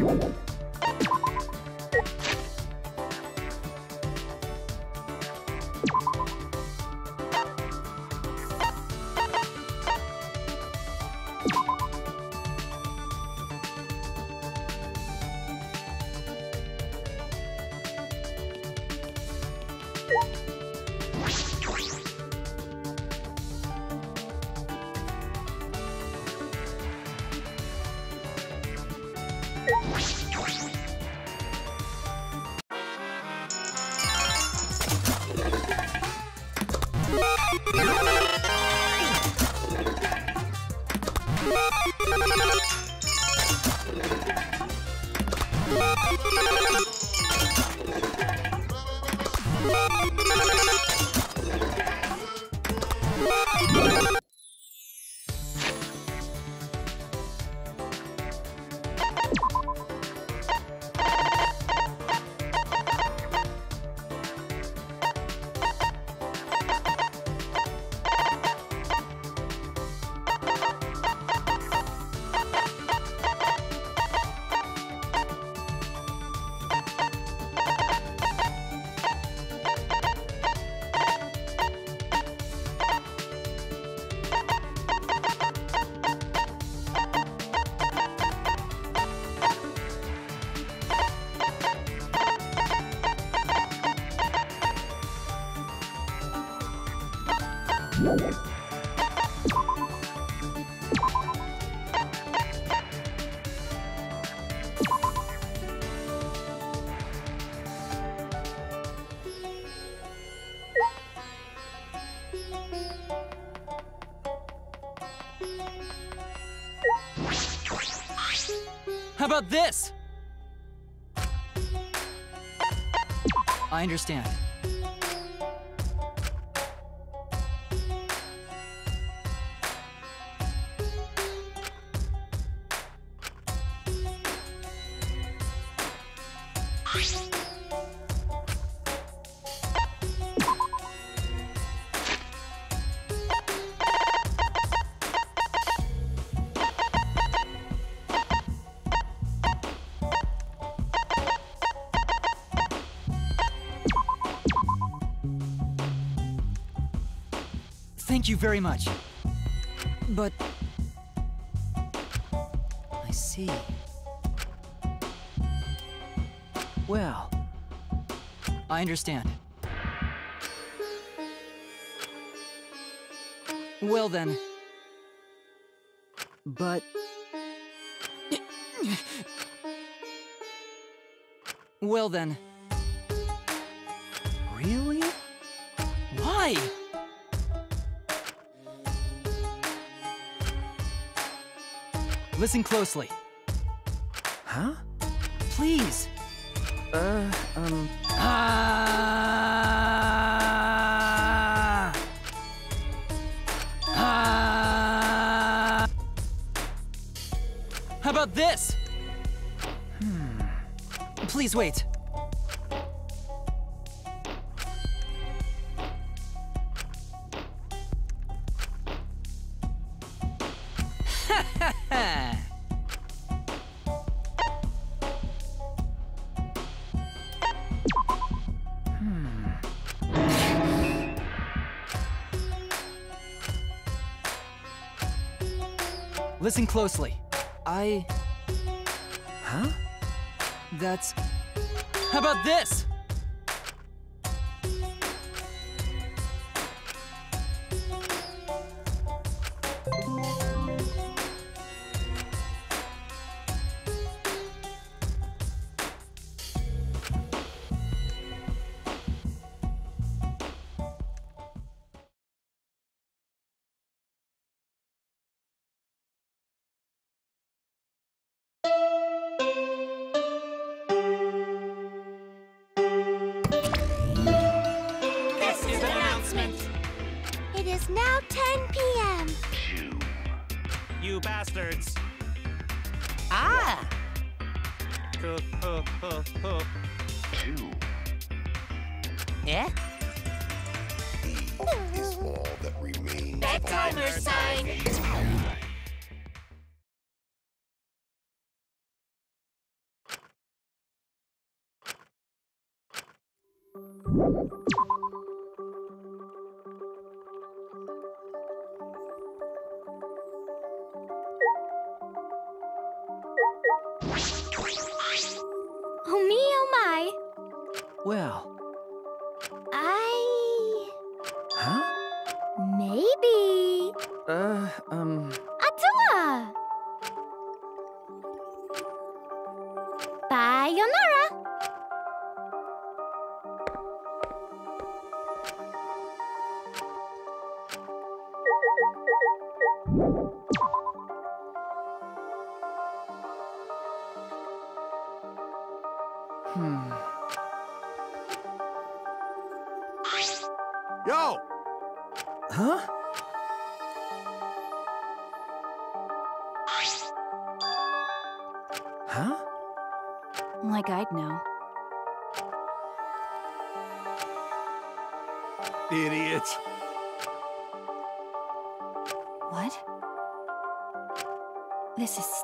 you How about this? I understand. Very much. But... I see. Well... I understand. Well then... But... well then... Listen closely. Huh? Please. Uh, um... Ah! Ah! How about this? Hmm. Please wait. Hmm. Listen closely. I. Huh? That's. How about this?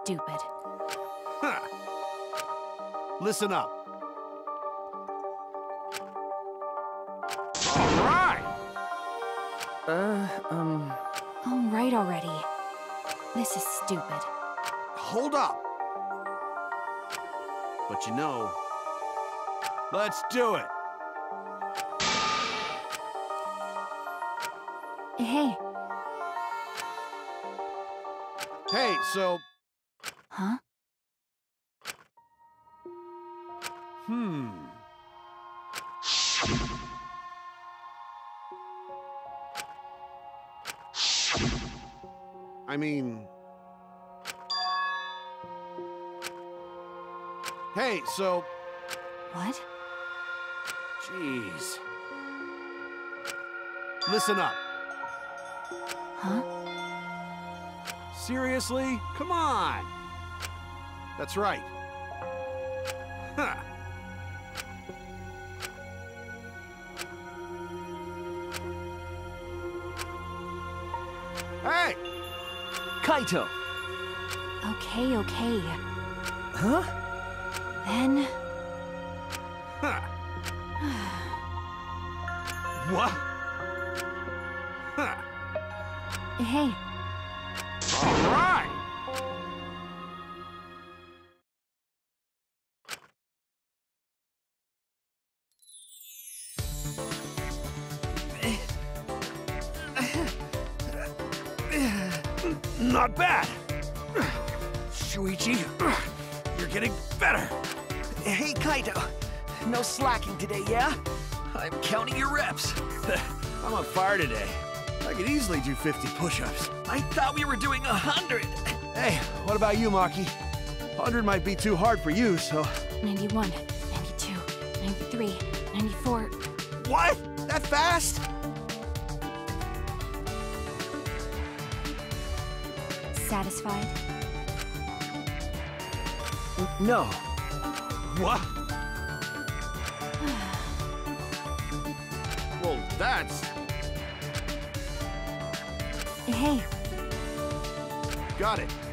Stupid. Huh. Listen up. All right. Uh, um, All right already. This is stupid. Hold up. But you know, let's do it. Hey, Hey, so, huh? hmm. I mean, hey, so, What? jeez. Listen up. Huh? Seriously? Come on. That's right. Huh. Hey! Kaito! Okay, okay. Huh? Then. Huh. what? Huh. Hey, All right. Hey Kaito, no slacking today, yeah? I'm counting your reps. I'm on fire today. I could easily do 50 push-ups. I thought we were doing a hundred. Hey, what about you, Maki? 100 might be too hard for you, so... 91, 92, 93, 94. What? That fast? Satisfied? No. What? That's... Hey, Got it.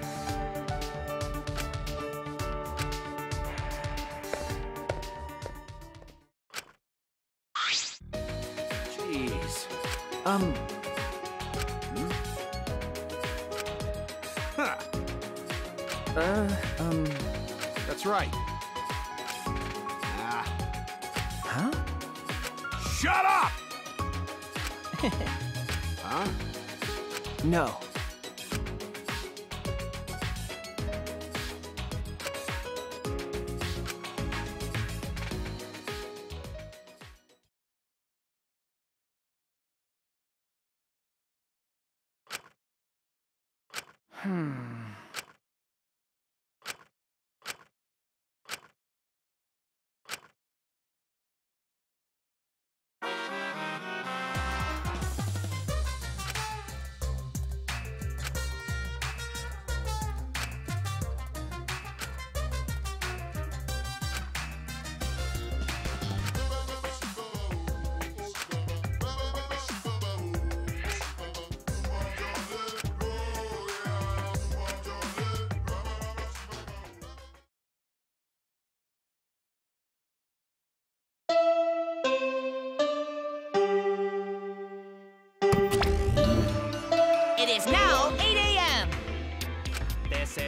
Hmm.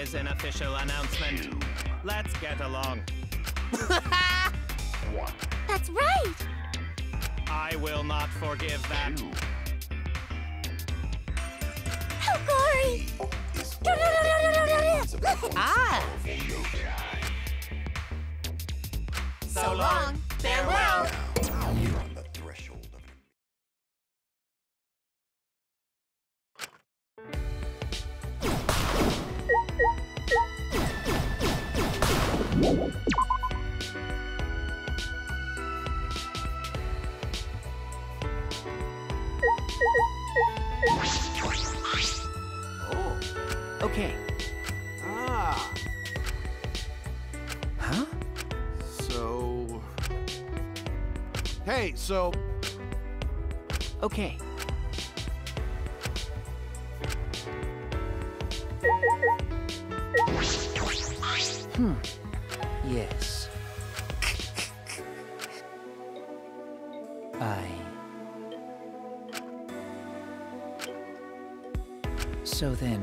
is an official announcement. Two. Let's get along. One. That's right! I will not forgive that. Two. How oh, gory! ah! So long, farewell! So... Okay. Hmm. Yes. I... So then...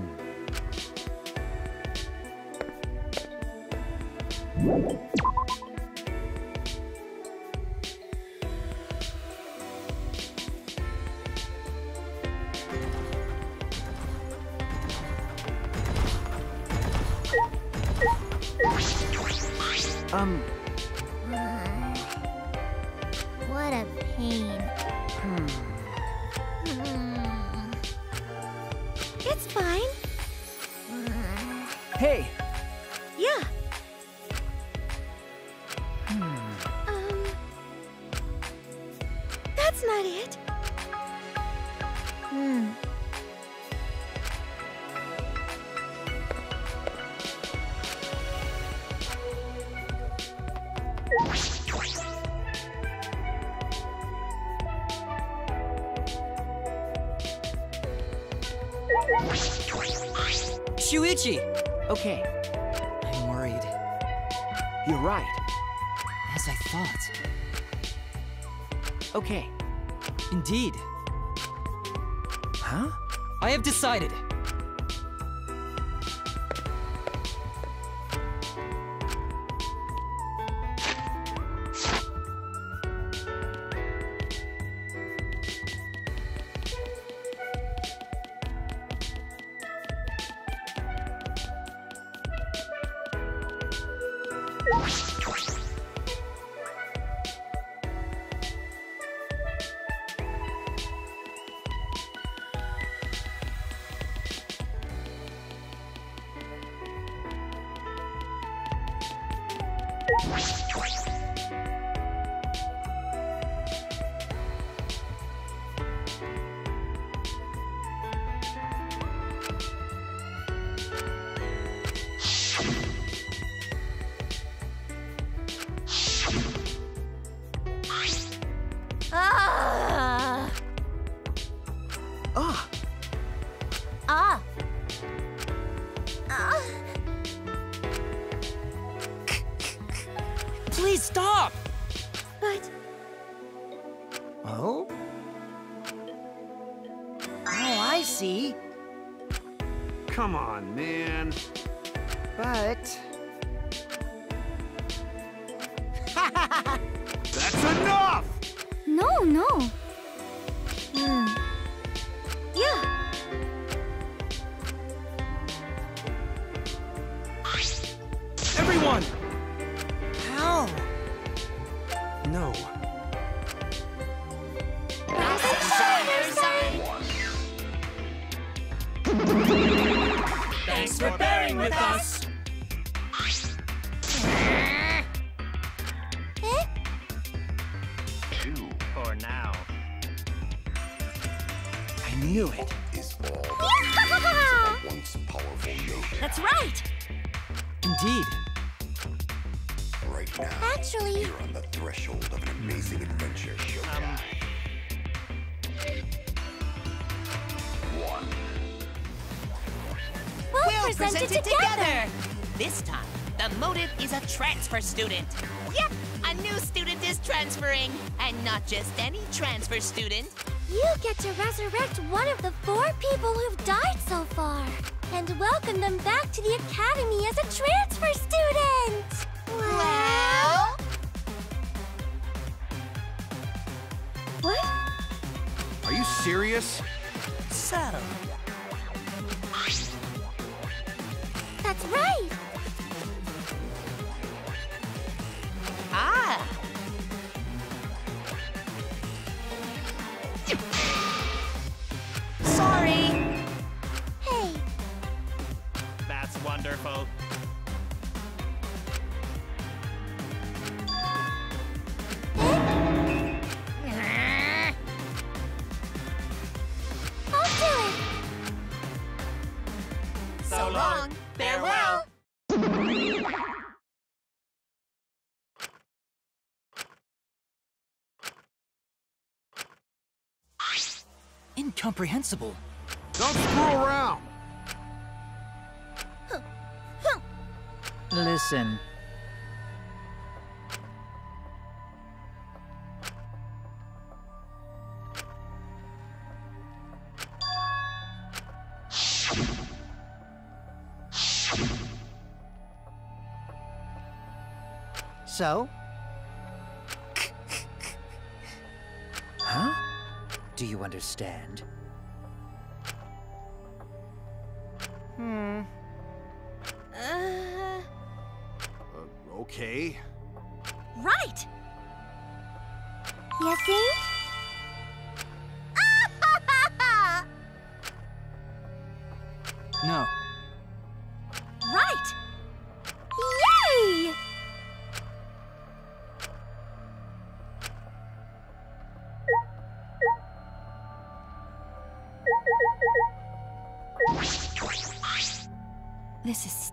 Indeed. Huh? I have decided. Bye. student. Yep, a new student is transferring, and not just any transfer student. You get to resurrect one of the four people who've died so far, and welcome them back to the academy as a transfer student! Well... What? Are you serious? So... That's right! Incomprehensible. Don't screw around! Listen. So, Do you understand? hmm. Uh, Uh, okay. right. You think? No.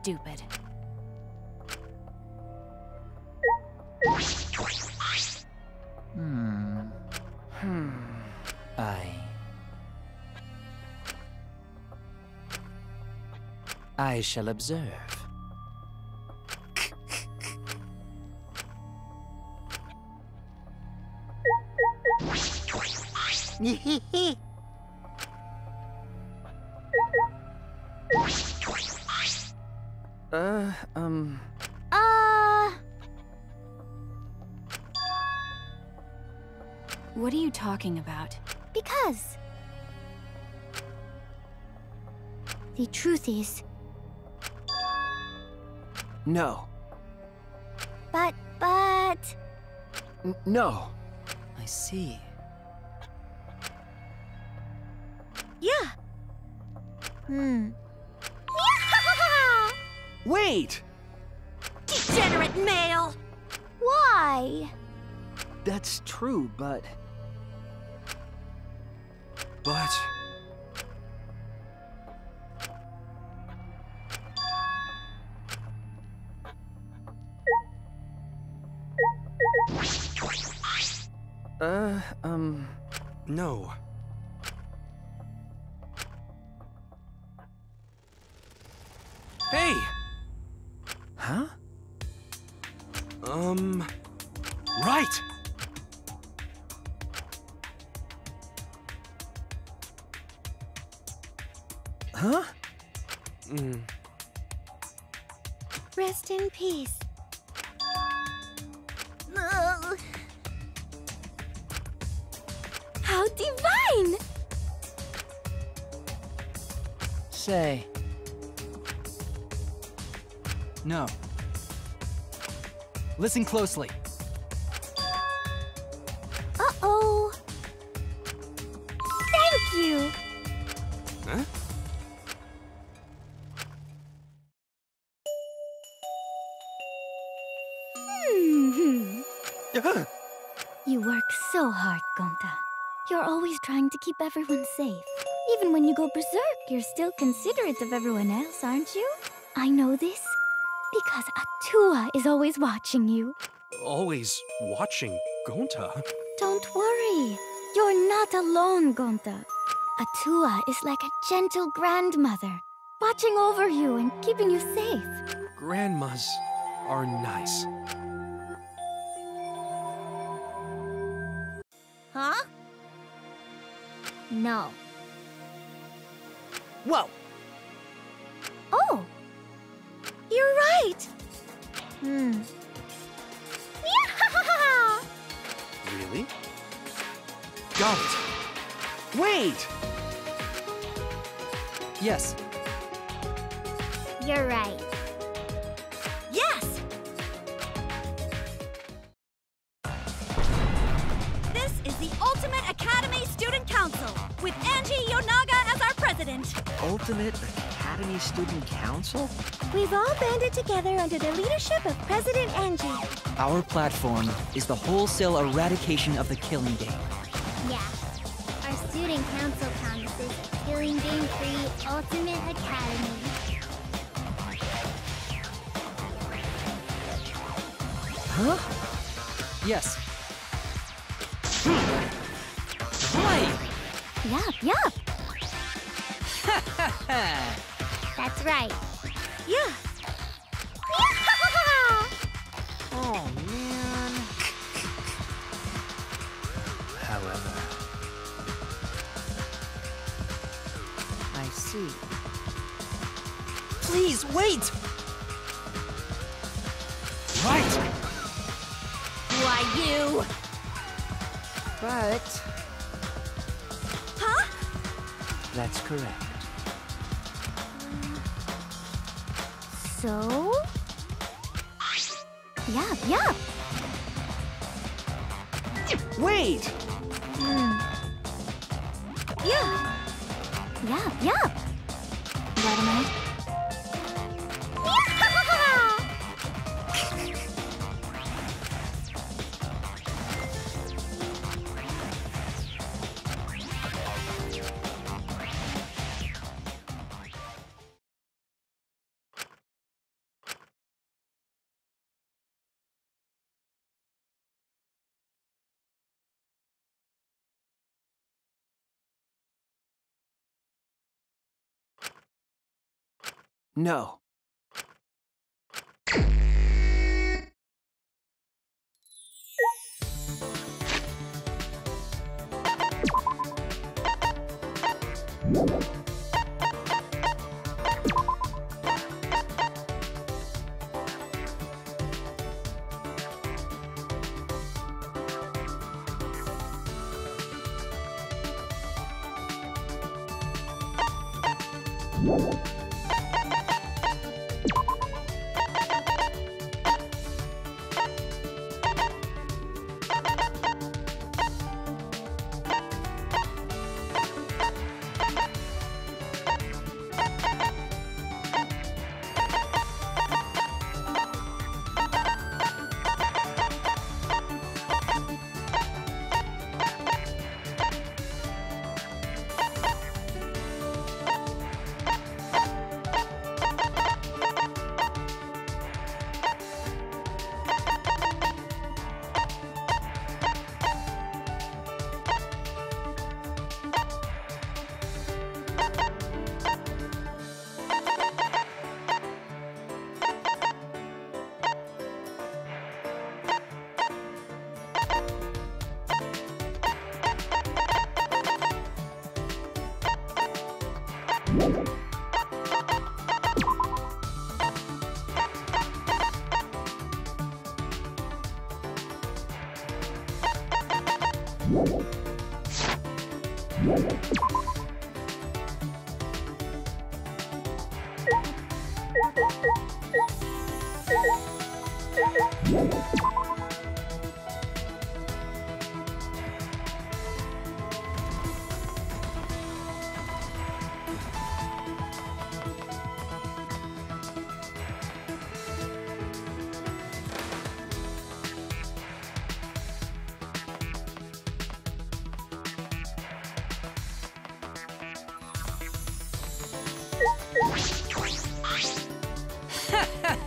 Stupid. Hmm. Hmm. I. I shall observe. Talking about? because. The truth is, No. but, but. N- no. I see. Yeah. Hmm. Wait! Degenerate male! Why? That's true, but. But. Huh? Mm. Rest in peace. Ugh. How divine! Say. No. Listen closely. You're still considerate of everyone else, aren't you? I know this because Atua is always watching you. Always watching Gonta. Don't worry. You're not alone, Gonta. Atua is like a gentle grandmother, watching over you and keeping you safe. Grandmas are nice. Huh? No. Whoa! Oh! You're right! Hmm. Really? Got it. Wait! Yes. You're right. Yes! This is the Ultimate Academy Student Council, with Angie Yonaga as our president. Ultimate Academy Student Council? We've all banded together under the leadership of President Angie. Our platform is the wholesale eradication of the killing game. Yeah. Our student council promises Killing Game Free Ultimate Academy. Huh? Yes. Hmm. Right! Yup, yup. That's right. Yeah. Oh, man. However, I see. Please, wait! Right! Why, you. But Huh? that's correct. No. You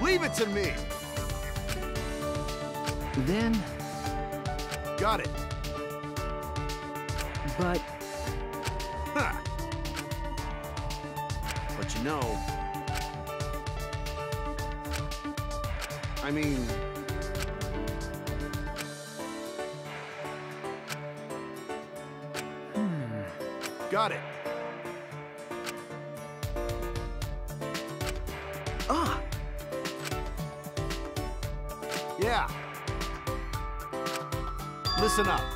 Leave it to me. Then, Got it. but Huh. But you know... I mean... Hmm. Got it. Listen up.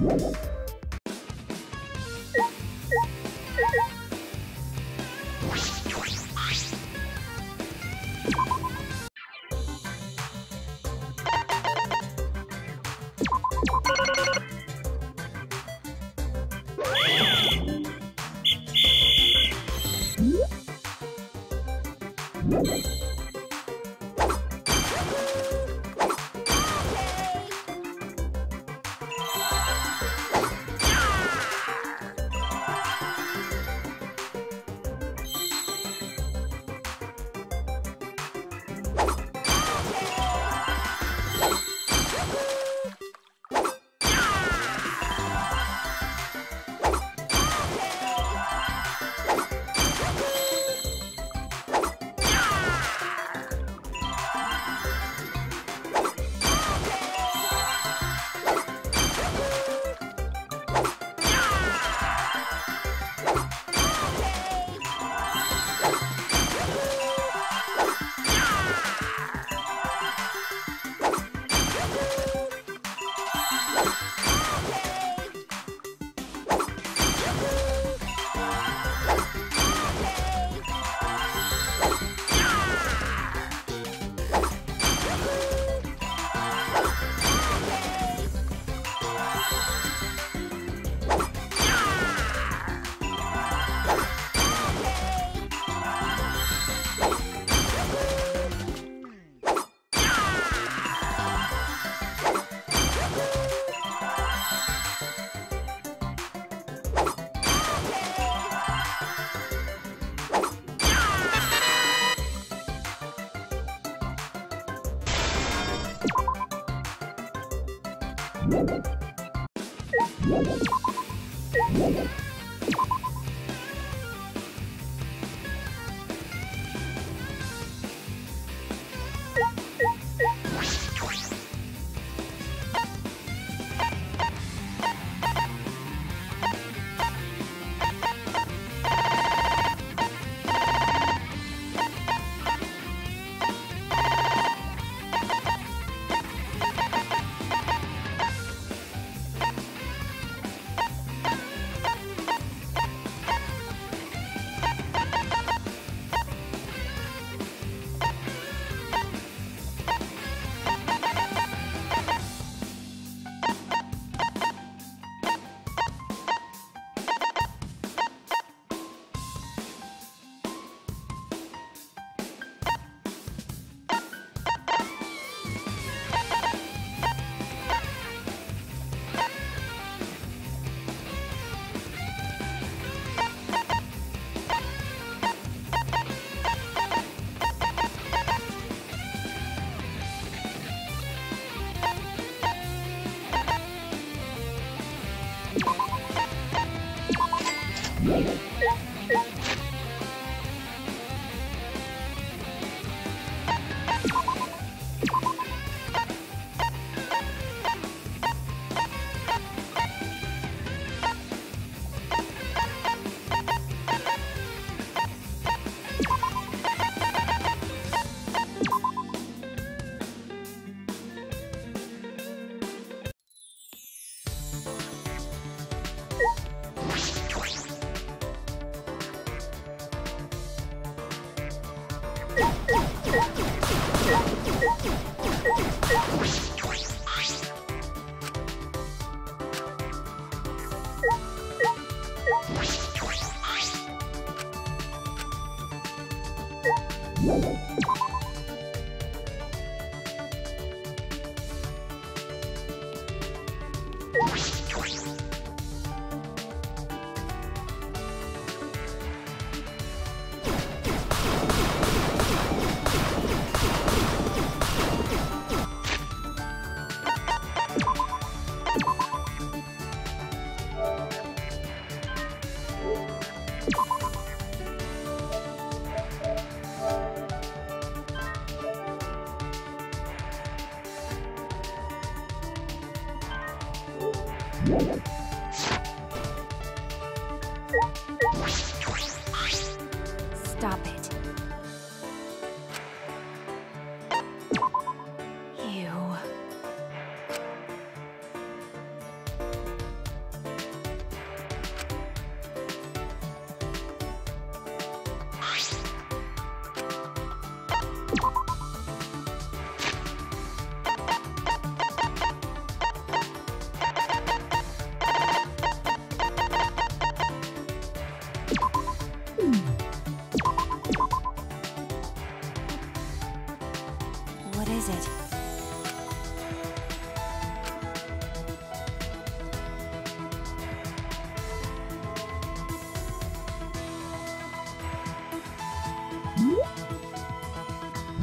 you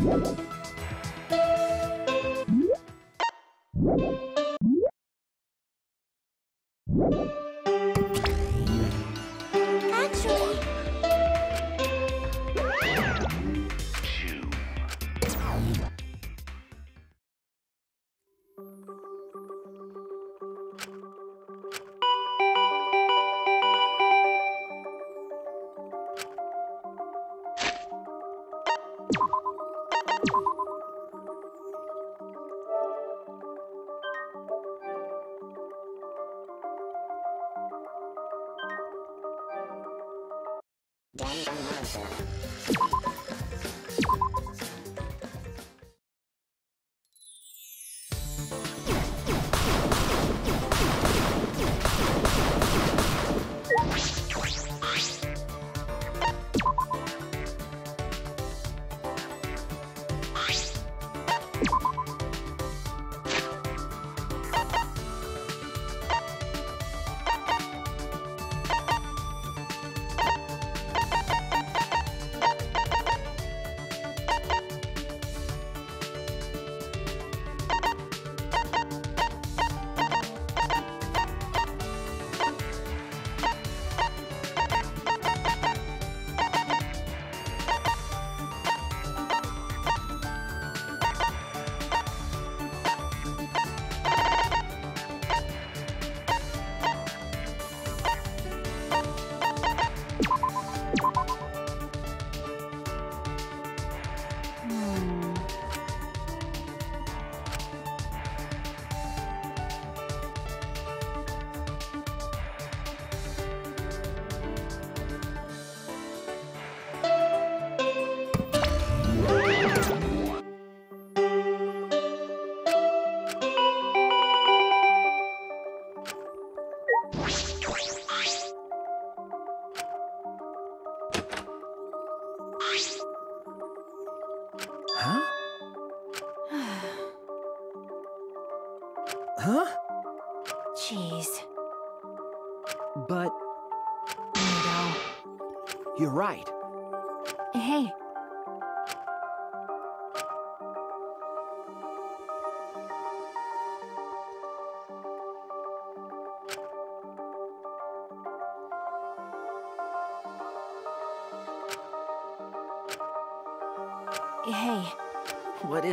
Actually,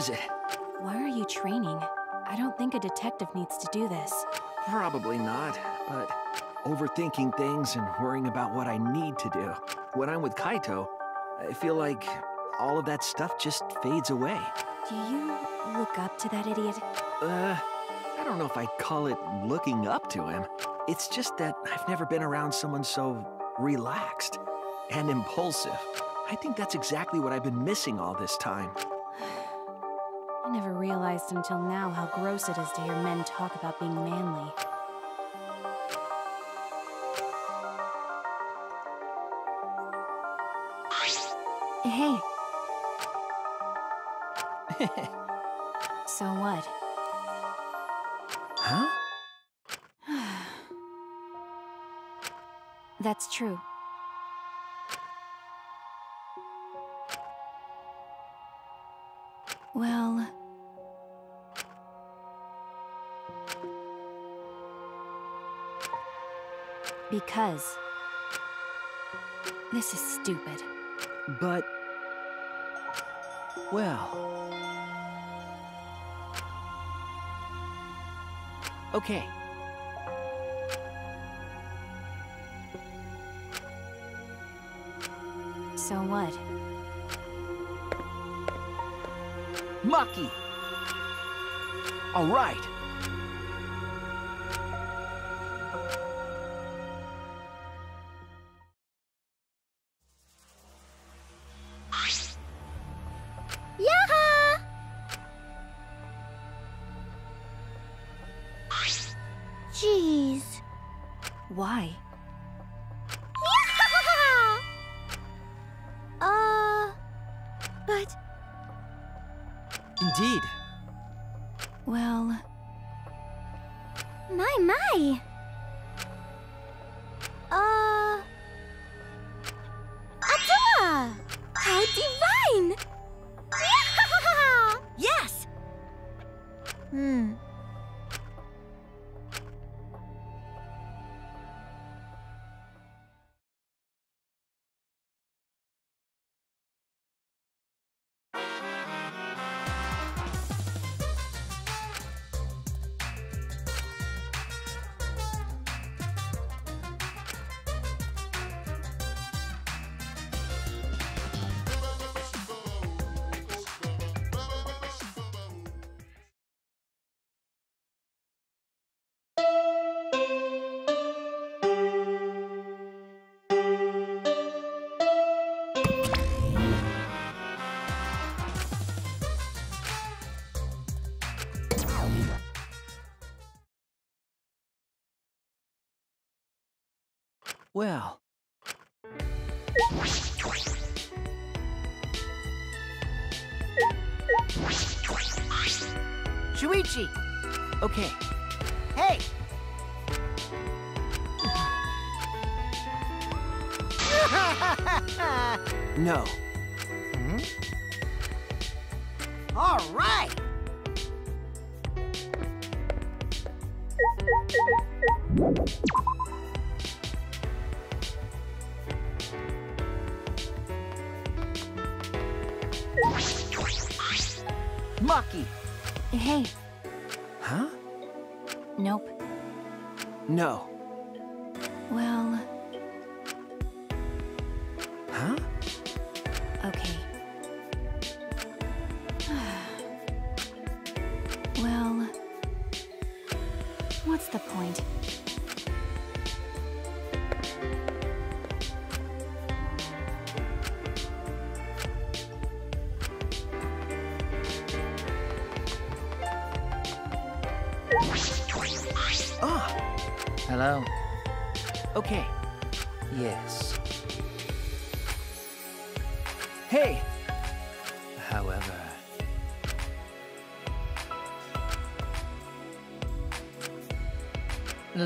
is it? why are you training? I don't think a detective needs to do this. Probably not, but overthinking things and worrying about what I need to do. When I'm with Kaito, I feel like all of that stuff just fades away. Do you look up to that idiot? Uh, I don't know if I'd call it looking up to him. It's just that I've never been around someone so relaxed and impulsive. I think that's exactly what I've been missing all this time. Realized until now how gross it is to hear men talk about being manly. Hey. so what? Huh? That's true. Well... Because... This is stupid. But... Well... Okay. So what? Maki! All right.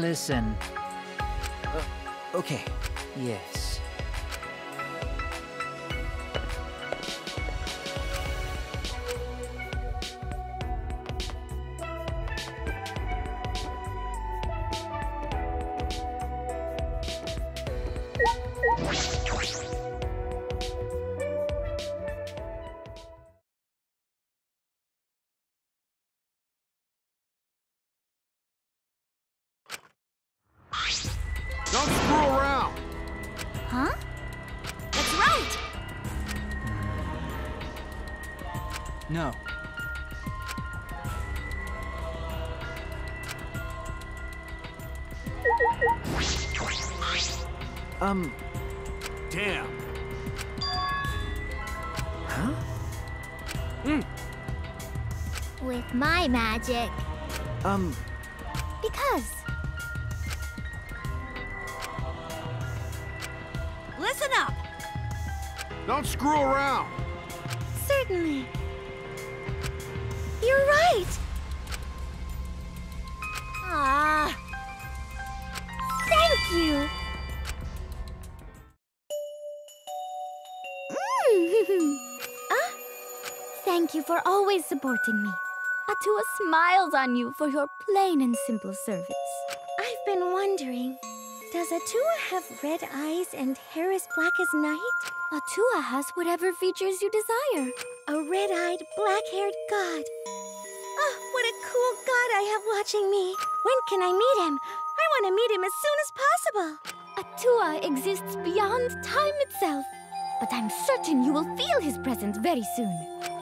Listen. Uh, okay. Yes. Um... Damn. Huh? Mm. With my magic. Um... Because. Listen up! Don't screw around! Supporting me. Atua smiles on you for your plain and simple service. I've been wondering, does Atua have red eyes and hair as black as night? Atua has whatever features you desire. A red-eyed, black-haired god. Oh, what a cool god I have watching me. When can I meet him? I want to meet him as soon as possible. Atua exists beyond time itself, but I'm certain you will feel his presence very soon.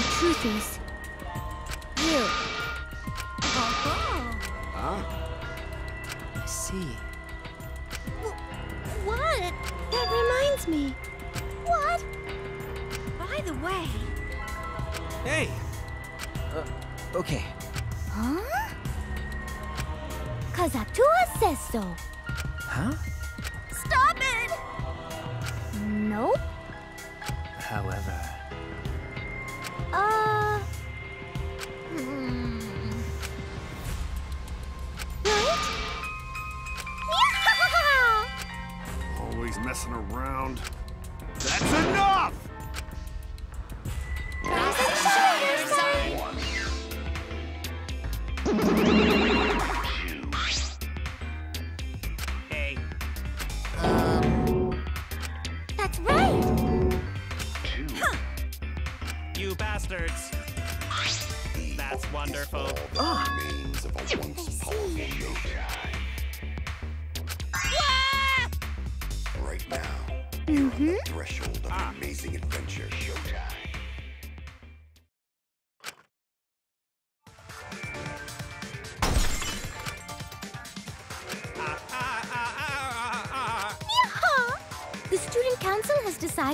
The truth is, you. Oh. Huh? I see. What? That reminds me. What? By the way, Hey! Uh, okay. Huh? Cause Atua says so. Huh? stop it! Nope.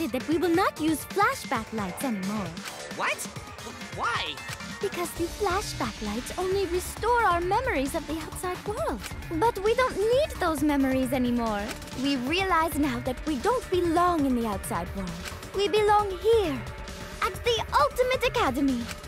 Decided that we will not use flashback lights anymore. What? Why? Because the flashback lights only restore our memories of the outside world. But we don't need those memories anymore. We realize now that we don't belong in the outside world. We belong here, at the Ultimate Academy.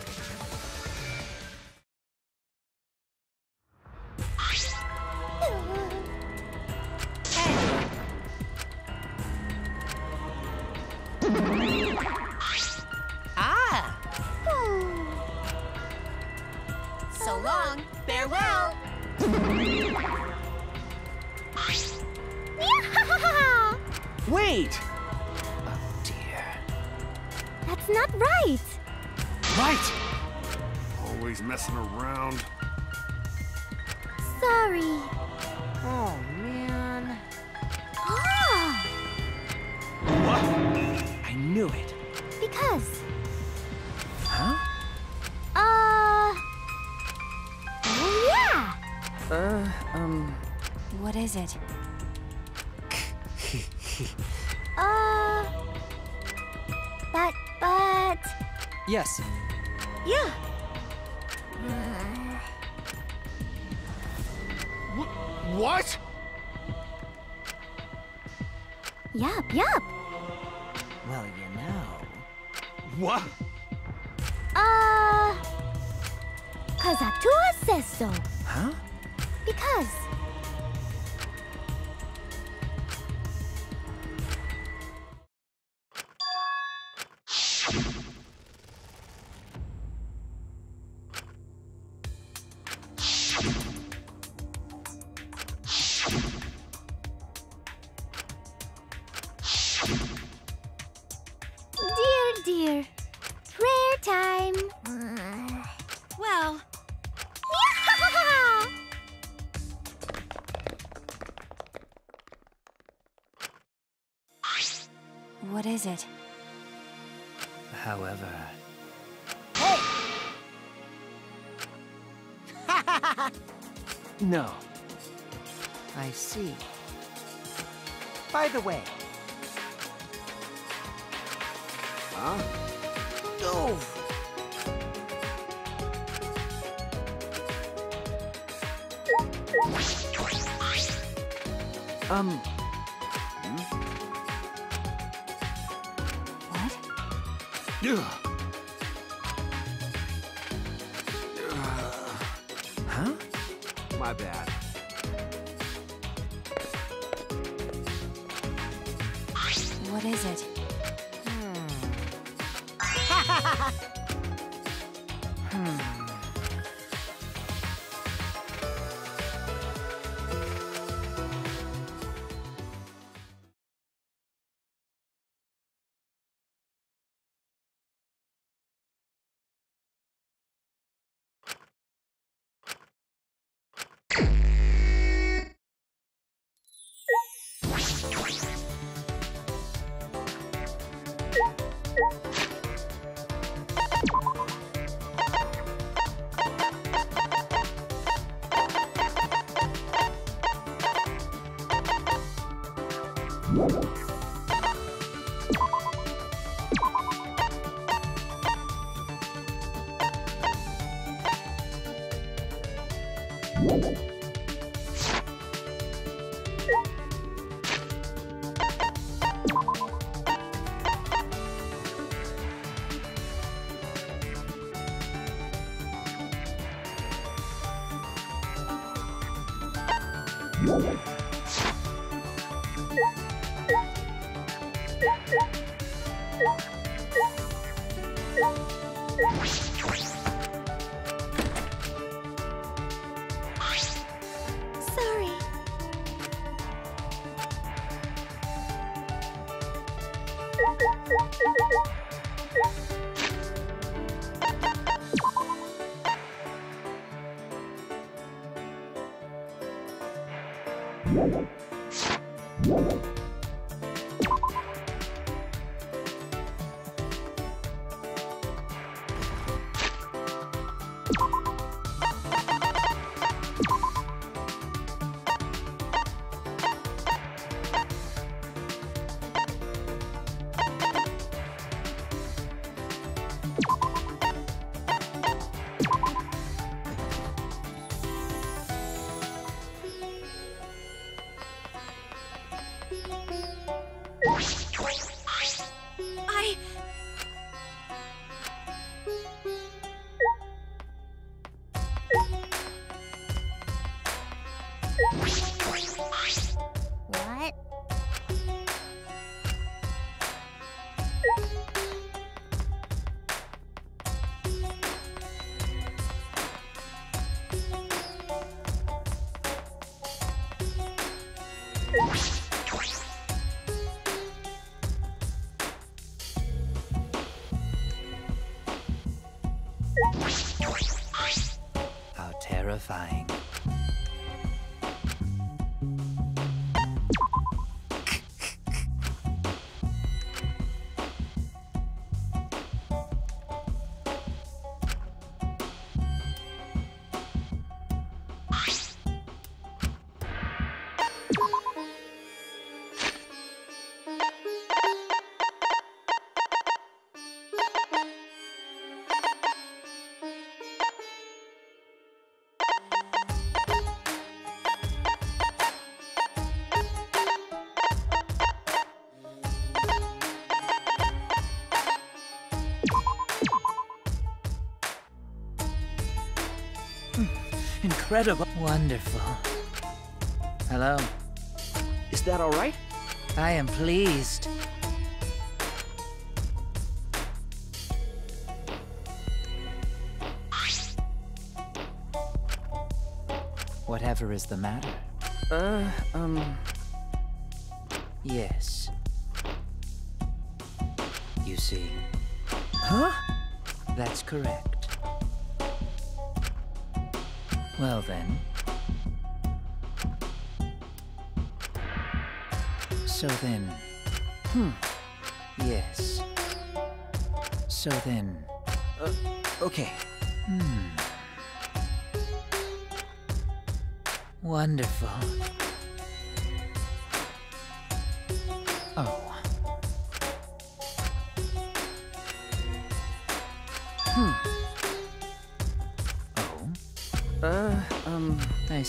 Ah! So long. Farewell. Wait! Oh dear. That's not right. Right! Always messing around. Sorry. Oh, knew it. because. Huh? Uh. Oh, yeah. Uh, um. What is it? Uh. But, but. Yes. Yeah. What? Is it? However... No. I see. By the way. Huh? Oh! Um, huh? Incredible. Wonderful. Hello. Is that all right? I am pleased. Whatever is the matter? Uh, um, Yes. You see, huh? that's correct. Well then. So then. Hmm. Yes. So then. Uh, okay. Hmm. Wonderful.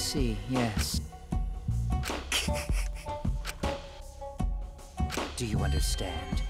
See, yes. Do you understand?